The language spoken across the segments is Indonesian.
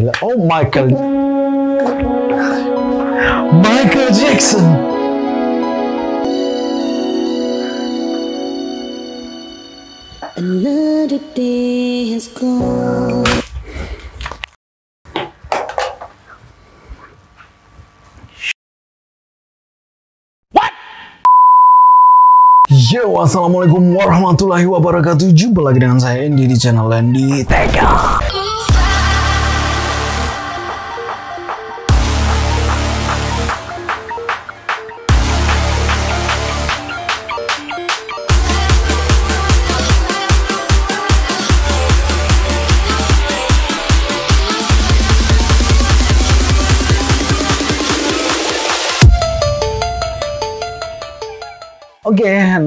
Gila. Oh Michael. Michael Jackson. Another day has gone. Yo, assalamualaikum warahmatullahi wabarakatuh. Jumpa lagi dengan saya Andy di channel Andy Tega.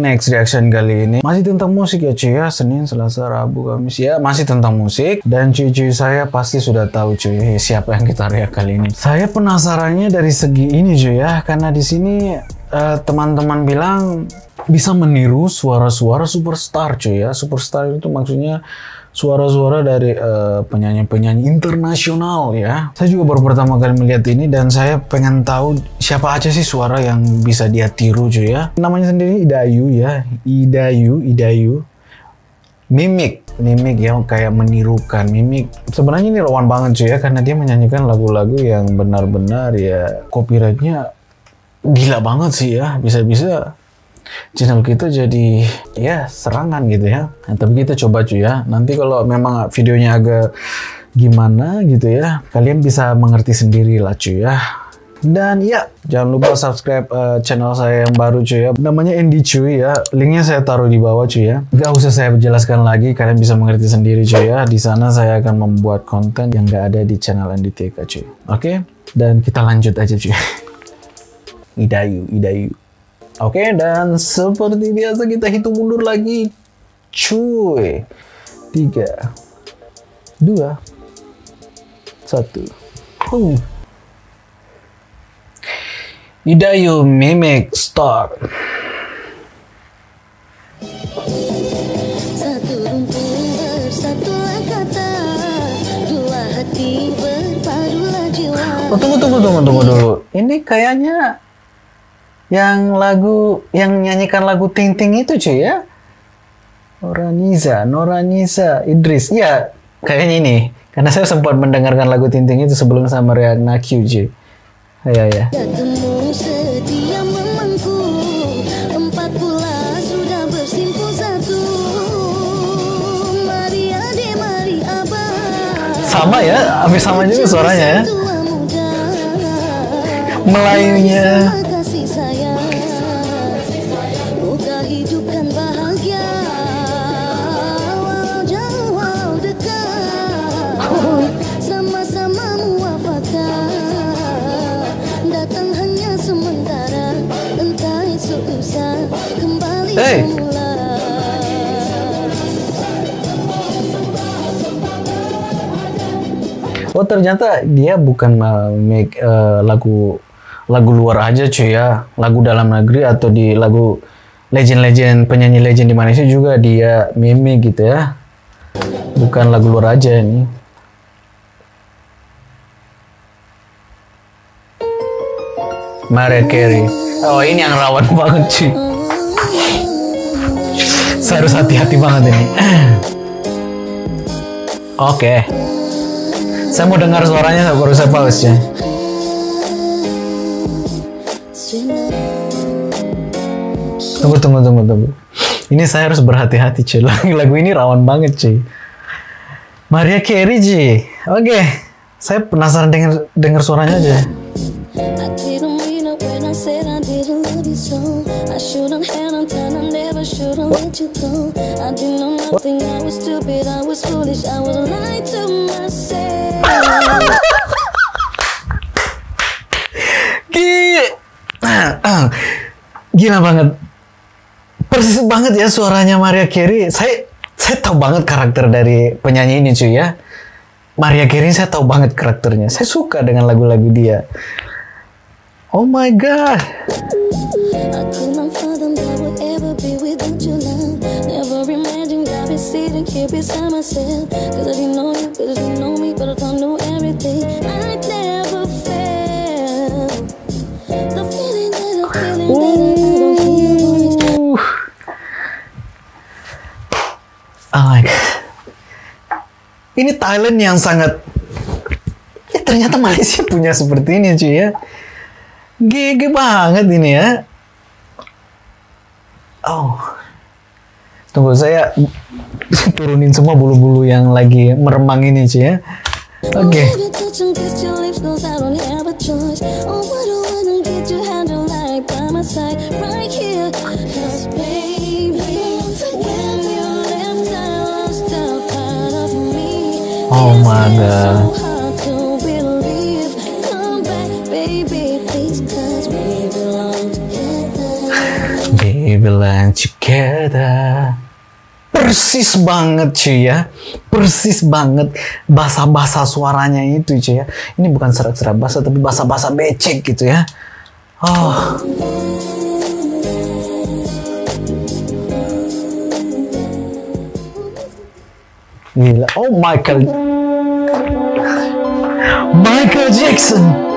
Next reaction kali ini masih tentang musik ya cuy ya. Senin, Selasa, Rabu, Kamis ya masih tentang musik. Dan cuy-cuy saya pasti sudah tahu cuy siapa yang kita react kali ini. Saya penasarannya dari segi ini cuy ya, karena di sini eh, teman-teman bilang bisa meniru suara-suara superstar cuy ya. Superstar itu maksudnya suara-suara dari eh, penyanyi-penyanyi internasional ya. Saya juga baru pertama kali melihat ini dan saya pengen tahu siapa aja sih suara yang bisa dia tiru cuy ya. Namanya sendiri Idayu ya, Idayu, Idayu. Mimik, mimik ya kayak menirukan mimik. Sebenarnya ini rawan banget cuy ya karena dia menyanyikan lagu-lagu yang benar-benar ya copyrightnya gila banget sih ya. Bisa-bisa channel kita jadi ya serangan gitu ya. Nah, tapi kita coba cuy ya. Nanti kalau memang videonya agak gimana gitu ya, kalian bisa mengerti sendiri lah cuy ya. Dan ya, jangan lupa subscribe eh, channel saya yang baru cuy ya. Namanya Andy cuy ya. Linknya saya taruh di bawah cuy ya. Gak usah saya jelaskan lagi, kalian bisa mengerti sendiri cuy ya. Di sana saya akan membuat konten yang gak ada di channel Andy TK cuy. Oke? Dan kita lanjut aja cuy. Idayu, Idayu. Oke, dan seperti biasa kita hitung mundur lagi. Cuy. Tiga. Dua. Satu. Hmm. Idayu Mimic Start. Satu rumpun bersatulah kata Dua hati berpadulah jiwa Oh, tunggu, tunggu, tunggu, tunggu dulu. Ini kayaknya yang lagu, yang nyanyikan lagu Ting Ting itu cuy ya? Noraniza, Noraniza, Idris. Iya, kayaknya ini. Karena saya sempat mendengarkan lagu Ting Ting itu sebelum sama Rihanna Q cuy. Ya, ya. Sama ya, habis sama juga suaranya ya. Melayunya. Hey. Oh ternyata dia bukan make uh, lagu lagu luar aja cuy ya, lagu dalam negeri atau di lagu legend-legend penyanyi legend di Malaysia juga dia meme gitu ya. Bukan lagu luar aja ini. Mariah Carey. Oh ini yang rawan banget cuy. Saya harus hati-hati banget ini. Oke. Saya mau dengar suaranya baru saya pause ya. Tunggu, tunggu, tunggu, tunggu. Ini saya harus berhati-hati cuy. Lagu, ini rawan banget cuy. Maria Carey Ji. Oke. Saya penasaran dengar dengar suaranya aja. I you go. I didn't know nothing, I was stupid, I was foolish, I was lying to myself. Gila. Gila banget. Persis banget ya suaranya Maria Carey. Saya saya tahu banget karakter dari penyanyi ini cuy ya. Maria Carey saya tahu banget karakternya. Saya suka dengan lagu-lagu dia. Oh my god. Imagined I'd be sitting here beside myself. Cause I didn't know you, cause you know me, but I don't know everything. way I never felt. The feeling that I'm feeling that I don't feel. My god. Ini talent yang sangat ya ternyata Malaysia punya seperti ini cuy ya. GG banget ini ya. Oh. Tunggu saya turunin semua bulu-bulu yang lagi meremang ini cuy ya. Oke. Choice. Oh, my. Oh God. baby, belong together. Persis banget cuy ya. Persis banget bahasa-bahasa suaranya itu cuy ya. Ini bukan serak-serak bahasa tapi bahasa-bahasa becek gitu ya. Oh. Gila. Oh Michael. Michael Jackson.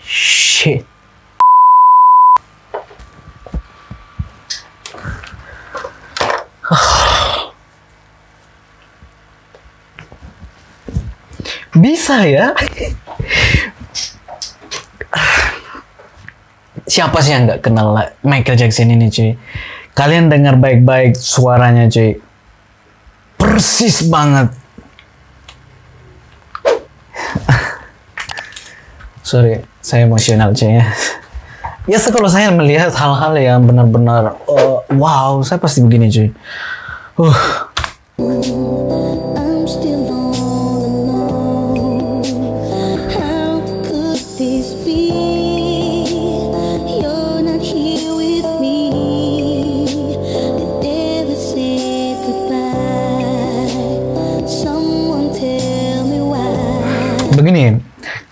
Shit. Bisa ya? Siapa sih yang nggak kenal Michael Jackson ini cuy? Kalian dengar baik-baik suaranya cuy. Persis banget. Sorry, saya emosional cuy ya. Biasa kalau saya melihat hal-hal yang benar-benar oh, wow, saya pasti begini cuy. Uh,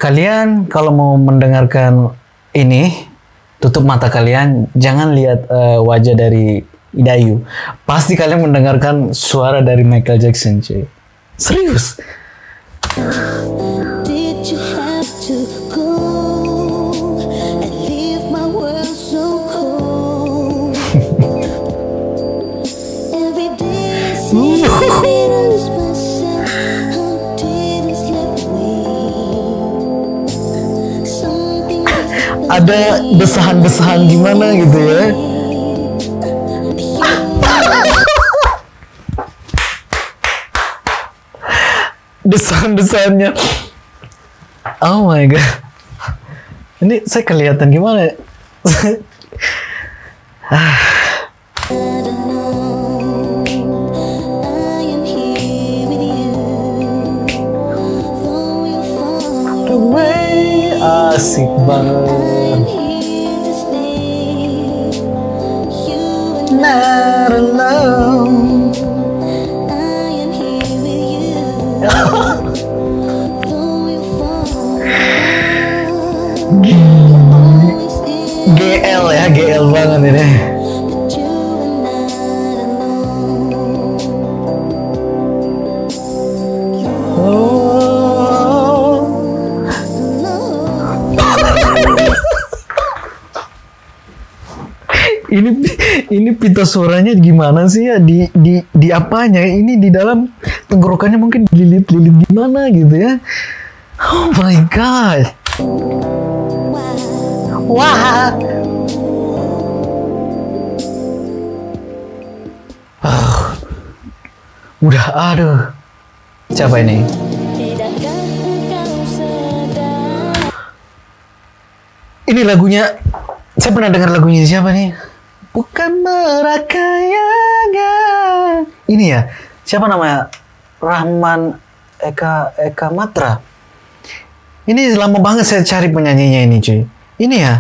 kalian kalau mau mendengarkan ini, tutup mata kalian, jangan lihat eh, wajah dari Dayu. Pasti kalian mendengarkan suara dari Michael Jackson, cuy. Serius? Did you have to go and leave my world so cold? Every day Ada desahan-desahan gimana gitu ya? Desahan-desahannya. Oh my god. Ini saya kelihatan gimana? I am here Not alone. I am here with you. GL ya, GL banget ini. Pita suaranya gimana sih ya? Di di di apanya? Ini di dalam tenggorokannya mungkin lilit-lilit gimana gitu ya? Oh my god. Wah. Ah. udah aduh. Siapa ini? Ini lagunya saya pernah dengar lagunya siapa nih Bukan neraka yang ini ya siapa namanya Rahman Eka Eka Matra. Ini lama banget saya cari penyanyinya ini cuy. Ini ya.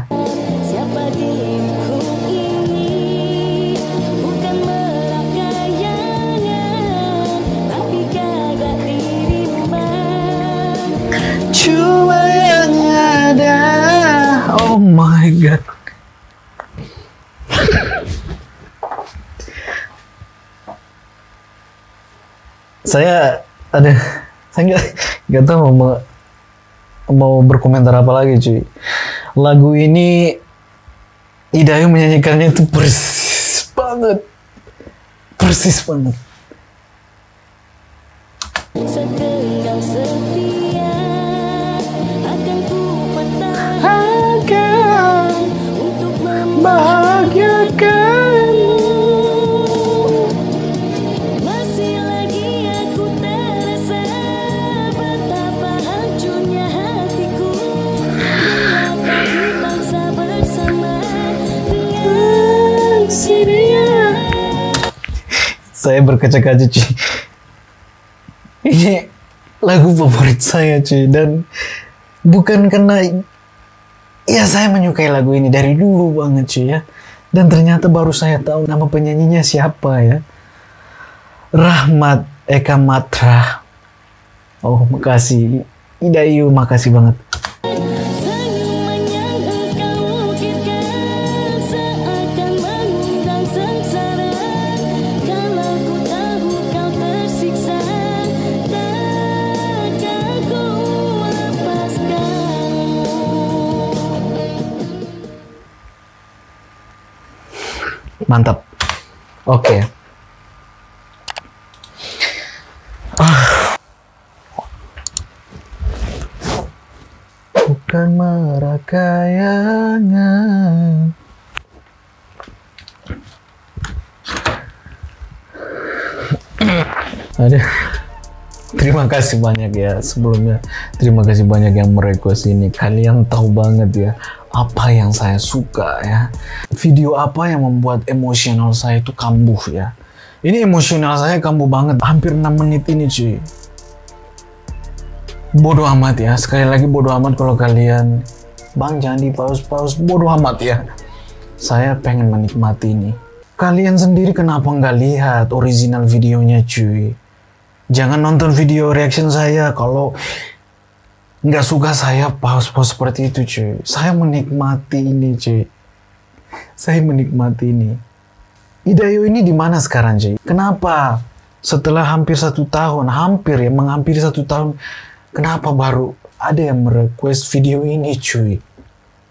Cuma yang ada. Oh my god. Saya ada saya nggak nggak tahu mau mau berkomentar apa lagi cuy. Lagu ini Idayu menyanyikannya itu persis banget. Persis banget. Segenggam setia akan ku pertahankan untuk membahagiakanmu. Saya berkaca-kaca cuy ini lagu favorit saya cuy dan bukan karena ya saya menyukai lagu ini dari dulu banget cuy ya. Dan ternyata baru saya tahu nama penyanyinya siapa ya. Rahmat Eka Matra. Oh makasih. Idayu makasih banget mantap. Oke. Ah. bukan marah ada Terima kasih banyak ya sebelumnya. Terima kasih banyak yang merequest ini. Kalian tahu banget ya apa yang saya suka ya. Video apa yang membuat emosional saya itu kambuh ya. Ini emosional saya kambuh banget. Hampir 6 menit ini cuy. Bodoh amat ya. Sekali lagi bodoh amat kalau kalian Bang jangan di pause-pause. Bodoh amat ya. Saya pengen menikmati ini. Kalian sendiri kenapa nggak lihat original videonya cuy? Jangan nonton video reaction saya kalau nggak suka saya pause-pause seperti itu cuy. Saya menikmati ini cuy. Saya menikmati ini. Idayo ini di mana sekarang cuy? Kenapa setelah hampir satu tahun, hampir ya, menghampiri satu tahun, kenapa baru ada yang merequest video ini cuy?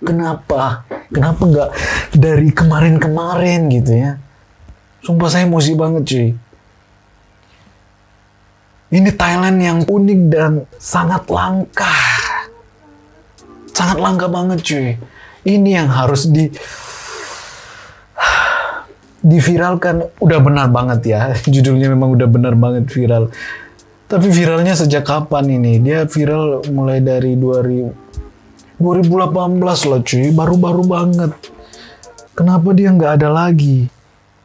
Kenapa? Kenapa nggak dari kemarin-kemarin gitu ya? Sumpah saya emosi banget cuy. Ini Thailand yang unik dan sangat langka. Sangat langka banget cuy. Ini yang harus di diviralkan. Udah benar banget ya. Judulnya memang udah benar banget viral. Tapi viralnya sejak kapan ini? Dia viral mulai dari 2000, 2018 loh cuy. Baru-baru banget. Kenapa dia nggak ada lagi?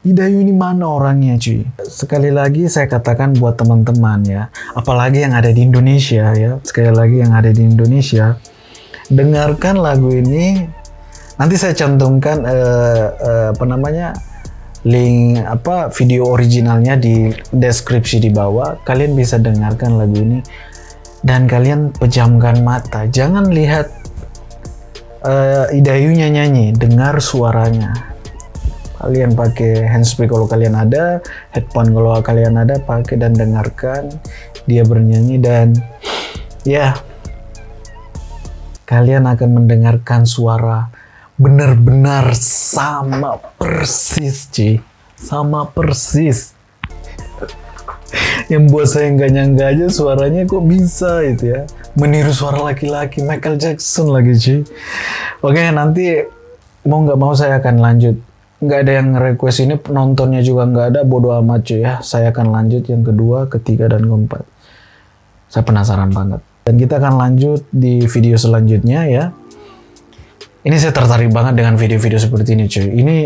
Hidayu ini mana orangnya cuy? Sekali lagi saya katakan buat teman-teman ya, apalagi yang ada di Indonesia ya, sekali lagi yang ada di Indonesia, dengarkan lagu ini. Nanti saya cantumkan eh, eh, apa namanya link apa video originalnya di deskripsi di bawah. Kalian bisa dengarkan lagu ini dan kalian pejamkan mata. Jangan lihat eh, Idayunya nyanyi, dengar suaranya kalian pakai handsfree kalau kalian ada, headphone kalau kalian ada pakai dan dengarkan dia bernyanyi dan ya kalian akan mendengarkan suara benar-benar sama persis, Ci. Sama persis. Yang buat saya nggak nyangka aja suaranya kok bisa itu ya. Meniru suara laki-laki Michael Jackson lagi, Ci. Oke, nanti mau nggak mau saya akan lanjut nggak ada yang request ini penontonnya juga nggak ada bodo amat cuy ya. Saya akan lanjut yang kedua ketiga dan keempat. Saya penasaran banget. Dan kita akan lanjut di video selanjutnya ya. Ini saya tertarik banget dengan video-video seperti ini cuy. Ini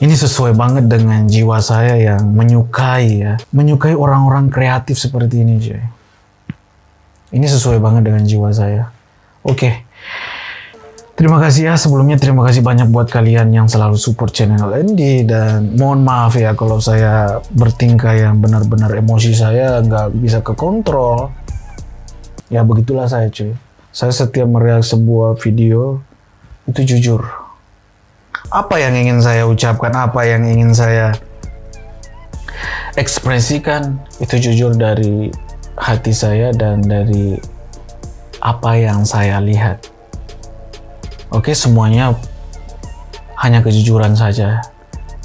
ini sesuai banget dengan jiwa saya yang menyukai ya. Menyukai orang-orang kreatif seperti ini cuy. Ini sesuai banget dengan jiwa saya. Oke Terima kasih ya sebelumnya terima kasih banyak buat kalian yang selalu support channel Andy dan mohon maaf ya kalau saya bertingkah yang benar-benar emosi saya nggak bisa kekontrol. Ya begitulah saya cuy. Saya setiap meriak sebuah video itu jujur. Apa yang ingin saya ucapkan, apa yang ingin saya ekspresikan itu jujur dari hati saya dan dari apa yang saya lihat. Oke, semuanya hanya kejujuran saja.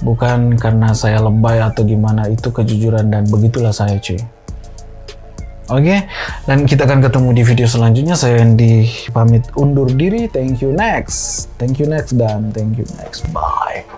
Bukan karena saya lebay atau gimana, itu kejujuran dan begitulah saya cuy. Oke, dan kita akan ketemu di video selanjutnya. Saya Andy pamit undur diri. Thank you next. Thank you next dan thank you next. Bye.